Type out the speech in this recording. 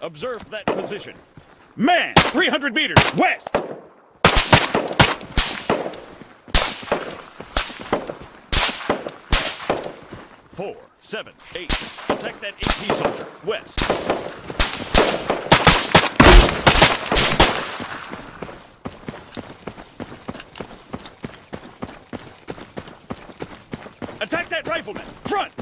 Observe that position. Man, 300 meters west. Four, seven, eight. Attack that AP soldier west. Attack that rifleman! front.